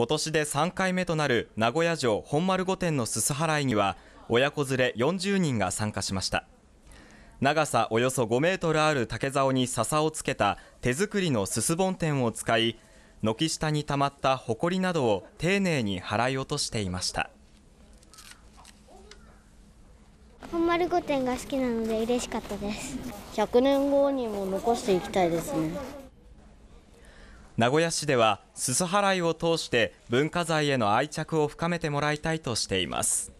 今年で3回目となる名古屋城本丸御殿のすす払いには親子連れ40人が参加しました。長さおよそ5メートルある竹竿に笹をつけた手作りのすす梵天を使い軒下に溜まった埃などを丁寧に払い落としていました。本丸御殿が好きなので嬉しかったです。100年後にも残していきたいですね名古屋市ではすす払いを通して文化財への愛着を深めてもらいたいとしています。